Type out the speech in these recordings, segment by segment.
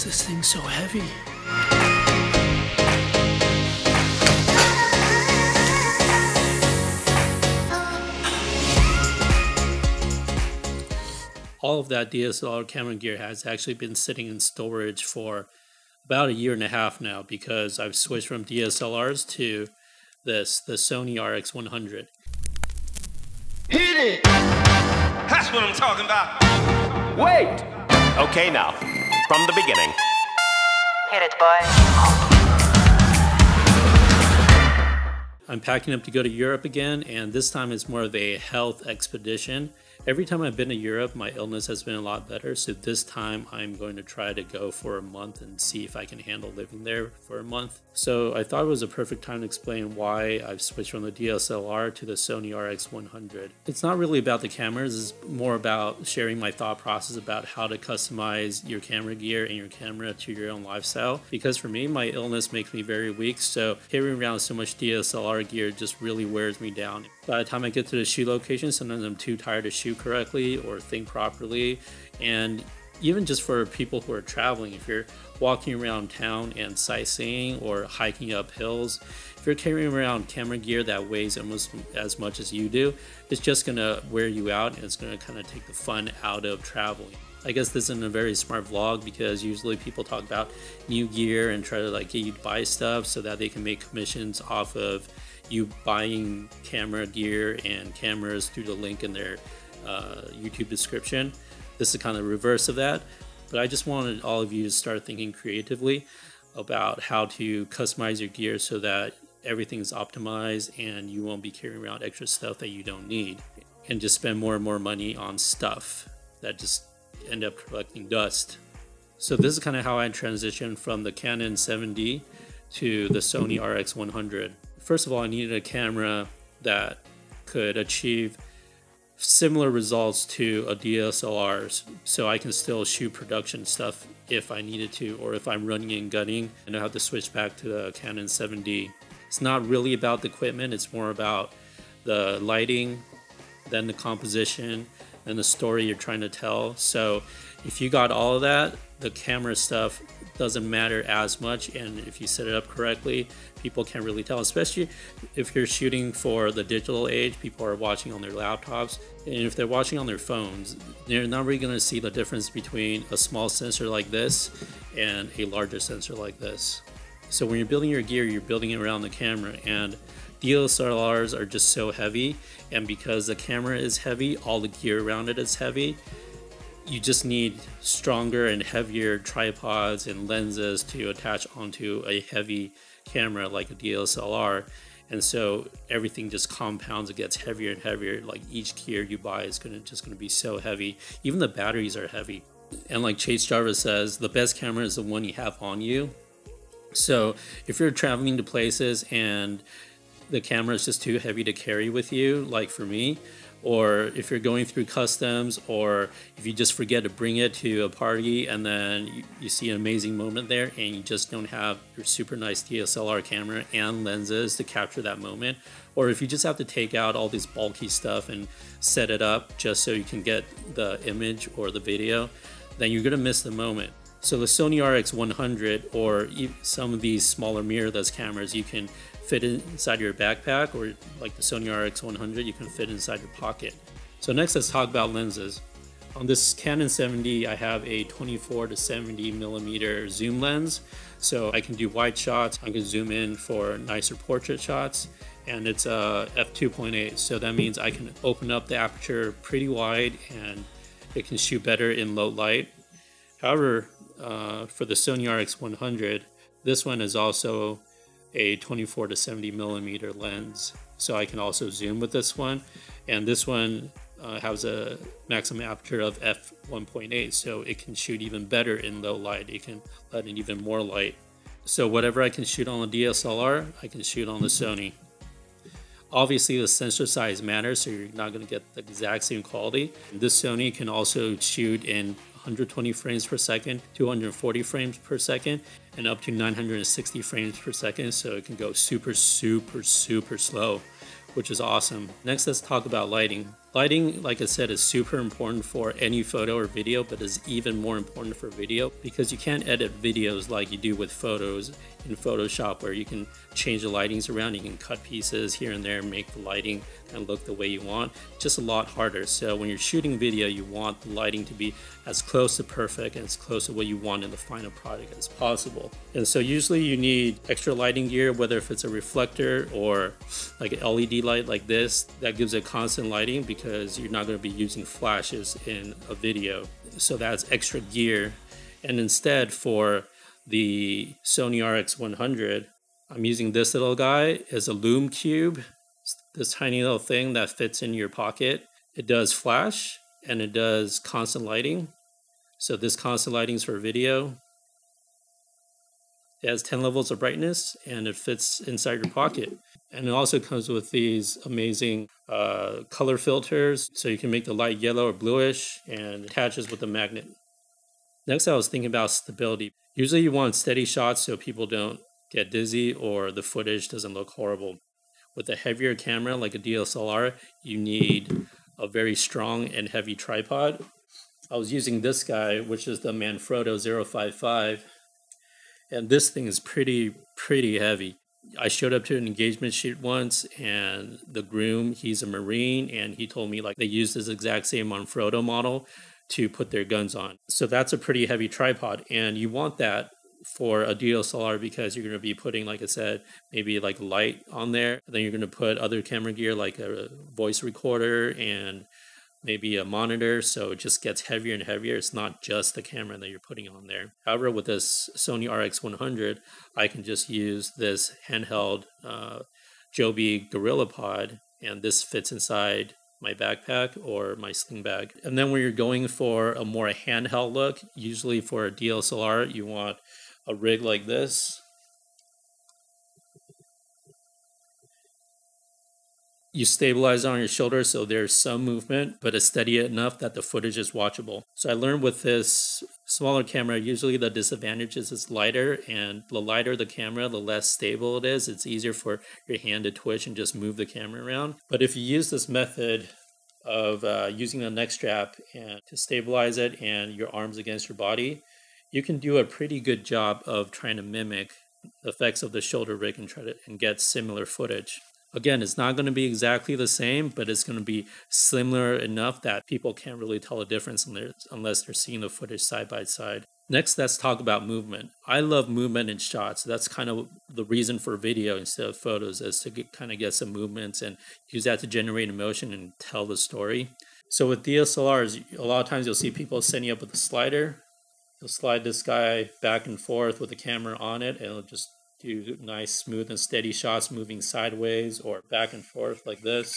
is this thing so heavy? All of that DSLR camera gear has actually been sitting in storage for about a year and a half now because I've switched from DSLRs to this, the Sony RX100. Hit it! That's what I'm talking about. Wait! Okay, now from the beginning. Hit it, boy. I'm packing up to go to Europe again, and this time it's more of a health expedition. Every time I've been to Europe, my illness has been a lot better. So this time I'm going to try to go for a month and see if I can handle living there for a month. So I thought it was a perfect time to explain why I've switched from the DSLR to the Sony RX100. It's not really about the cameras, it's more about sharing my thought process about how to customize your camera gear and your camera to your own lifestyle. Because for me, my illness makes me very weak, so carrying around so much DSLR gear just really wears me down. By the time I get to the shoot location, sometimes I'm too tired to shoot correctly or think properly. And even just for people who are traveling, if you're walking around town and sightseeing or hiking up hills, if you're carrying around camera gear that weighs almost as much as you do, it's just gonna wear you out and it's gonna kind of take the fun out of traveling. I guess this isn't a very smart vlog because usually people talk about new gear and try to like get you to buy stuff so that they can make commissions off of you buying camera gear and cameras through the link in their uh, YouTube description. This is kind of the reverse of that, but I just wanted all of you to start thinking creatively about how to customize your gear so that everything's optimized and you won't be carrying around extra stuff that you don't need and just spend more and more money on stuff that just end up collecting dust. So this is kind of how I transitioned from the Canon 7D to the Sony RX100 first of all, I needed a camera that could achieve similar results to a DSLR so I can still shoot production stuff if I needed to or if I'm running and gunning and I have to switch back to the Canon 7D. It's not really about the equipment, it's more about the lighting, then the composition, and the story you're trying to tell. So if you got all of that, the camera stuff doesn't matter as much and if you set it up correctly people can't really tell especially if you're shooting for the digital age people are watching on their laptops and if they're watching on their phones they're not really going to see the difference between a small sensor like this and a larger sensor like this. So when you're building your gear you're building it around the camera and DSLRs are just so heavy and because the camera is heavy all the gear around it is heavy you just need stronger and heavier tripods and lenses to attach onto a heavy camera like a DSLR. And so everything just compounds, it gets heavier and heavier. Like each gear you buy is gonna just gonna be so heavy. Even the batteries are heavy. And like Chase Jarvis says, the best camera is the one you have on you. So if you're traveling to places and the camera is just too heavy to carry with you, like for me, or if you're going through customs or if you just forget to bring it to a party and then you, you, see an amazing moment there and you just don't have your super nice DSLR camera and lenses to capture that moment or if you just have to take out all this bulky stuff and set it up just so you can get the image or the video then you're to miss the moment. So the Sony RX100 or some of these smaller mirrorless cameras you can fit inside your backpack or like the Sony RX100 you can fit inside your pocket. So next let's talk about lenses. On this Canon 7D I have a 24 to 70 millimeter zoom lens so I can do wide shots, I can zoom in for nicer portrait shots and it's a f2.8 so that means I can open up the aperture pretty wide and it can shoot better in low light. However, uh, for the Sony RX100, this one is also a 24 to 70 millimeter lens. So I can also zoom with this one. And this one uh, has a maximum aperture of f1.8, so it can shoot even better in low light. It can let in even more light. So whatever I can shoot on the DSLR, I can shoot on the Sony. Obviously the sensor size matters, so you're not going to get the exact same quality. This Sony can also shoot in 120 frames per second, 240 frames per second, and up to 960 frames per second. So it can go super, super, super slow, which is awesome. Next, let's talk about lighting. Lighting, like I said, is super important for any photo or video, but is even more important for video because you can't edit videos like you do with photos in Photoshop where you can change the lightings around, you can cut pieces here and there, make the lighting and look the way you want. Just a lot harder. So when you're shooting video, you want the lighting to be as close to perfect and as close to what you want in the final product as possible. And so usually you need extra lighting gear, whether if it's a reflector or like an LED light like this, that gives it constant lighting because you're not going to be using flashes in a video. So that's extra gear. And instead for the Sony RX100, I'm using this little guy as a Lume Cube, this tiny little thing that fits in your pocket. It does flash and it does constant lighting. So this constant lighting is for video. It has 10 levels of brightness and it fits inside your pocket. And it also comes with these amazing uh, color filters so you can make the light yellow or bluish and attaches with a magnet. Next, I was thinking about stability. Usually you want steady shots so people don't get dizzy or the footage doesn't look horrible. With a heavier camera like a DSLR, you need a very strong and heavy tripod. I was using this guy, which is the Manfrotto 055, and this thing is pretty, pretty heavy. I showed up to an engagement shoot once, and the groom, he's a Marine, and he told me like they use this exact same Manfrotto model to put their guns on. So that's a pretty heavy tripod, and you want that for a DSLR because you're going to be putting, like I said, maybe like light on there. Then you're going to put other camera gear like a voice recorder and maybe a monitor. So it just gets heavier and heavier. It's not just the camera that you're putting on there. However, with this Sony RX100, I can just use this handheld uh, Joby Gorilla Pod, and this fits inside my backpack or my sling bag. And then when you're going for a more handheld look, usually for a DSLR, you want a rig like this. You stabilize on your shoulder so there's some movement, but it's steady enough that the footage is watchable. So I learned with this smaller camera, usually the disadvantage is it's lighter, and the lighter the camera, the less stable it is. It's easier for your hand to twitch and just move the camera around. But if you use this method of uh, using the neck strap and to stabilize it and your arms against your body, you can do a pretty good job of trying to mimic the effects of the shoulder rig and try to and get similar footage. Again, it's not going to be exactly the same, but it's going to be similar enough that people can't really tell a difference unless they're seeing the footage side by side. Next, let's talk about movement. I love movement in shots. That's kind of the reason for video instead of photos, is to get, kind of get some movements and use that to generate emotion and tell the story. So with DSLRs, a lot of times you'll see people setting up with a slider You'll slide this guy back and forth with the camera on it, and it'll just do nice, smooth, and steady shots moving sideways or back and forth like this.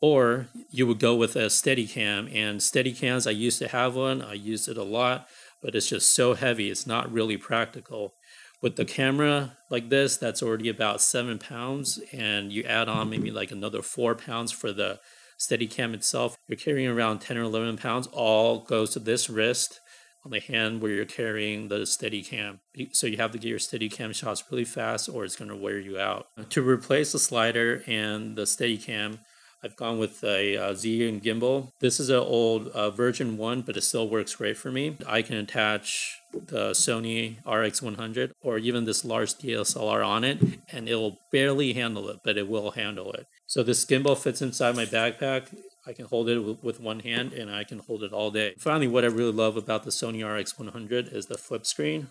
Or you would go with a steady cam, and steady cams, I used to have one, I used it a lot, but it's just so heavy, it's not really practical. With the camera like this, that's already about seven pounds, and you add on maybe like another four pounds for the steady cam itself, you're carrying around 10 or 11 pounds, all goes to this wrist on the hand where you're carrying the steady cam. So you have to get your steady cam shots really fast or it's going to wear you out. To replace the slider and the steady cam, I've gone with a, a Zhiyun gimbal. This is an old uh, version 1, but it still works great for me. I can attach the Sony RX100 or even this large DSLR on it and it will barely handle it, but it will handle it. So this gimbal fits inside my backpack. I can hold it with one hand and I can hold it all day. Finally, what I really love about the Sony RX100 is the flip screen.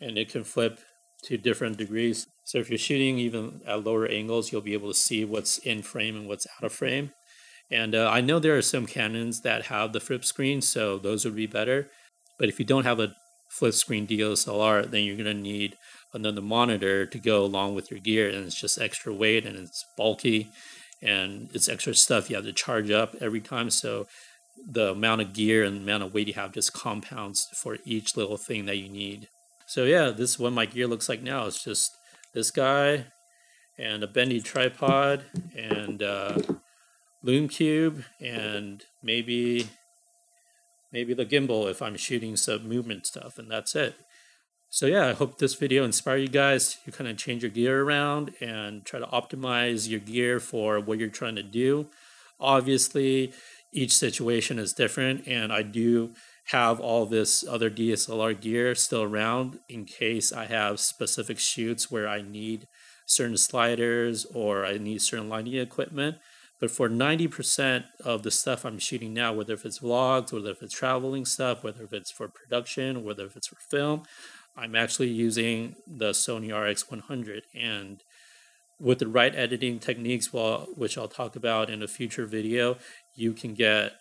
And it can flip to different degrees. So if you're shooting even at lower angles, you'll be able to see what's in frame and what's out of frame. And uh, I know there are some Canons that have the flip screen, so those would be better. But if you don't have a flip screen DSLR, then you're going to need another monitor to go along with your gear, and it's just extra weight and it's bulky and it's extra stuff you have to charge up every time. So the amount of gear and amount of weight you have just compounds for each little thing that you need. So yeah, this is what my gear looks like now. It's just this guy and a bendy tripod and uh, Lume Cube and maybe maybe the gimbal if I'm shooting some movement stuff and that's it. So yeah, I hope this video inspire you guys to kind of change your gear around and try to optimize your gear for what you're trying to do. Obviously, each situation is different, and I do have all this other DSLR gear still around in case I have specific shoots where I need certain sliders or I need certain lighting equipment. But for 90% of the stuff I'm shooting now, whether if it's vlogs, whether if it's traveling stuff, whether if it's for production, whether if it's for film, I'm actually using the Sony RX100. And with the right editing techniques, well, which I'll talk about in a future video, you can get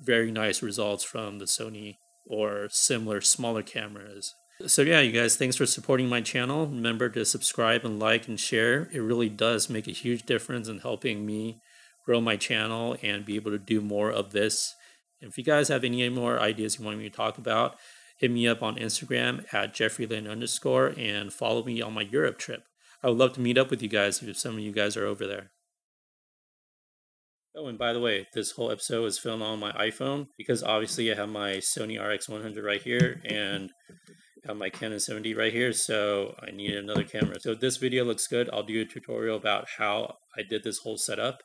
very nice results from the Sony or similar smaller cameras. So yeah, you guys, thanks for supporting my channel. Remember to subscribe and like and share. It really does make a huge difference in helping me grow my channel and be able to do more of this. If you guys have any more ideas you want me to talk about, hit me up on Instagram at jeffreylin underscore and follow me on my Europe trip. I would love to meet up with you guys if some of you guys are over there. Oh, and by the way, this whole episode is filmed on my iPhone because obviously I have my Sony RX100 right here and have my Canon 7D right here, so I need another camera. So this video looks good. I'll do a tutorial about how I did this whole setup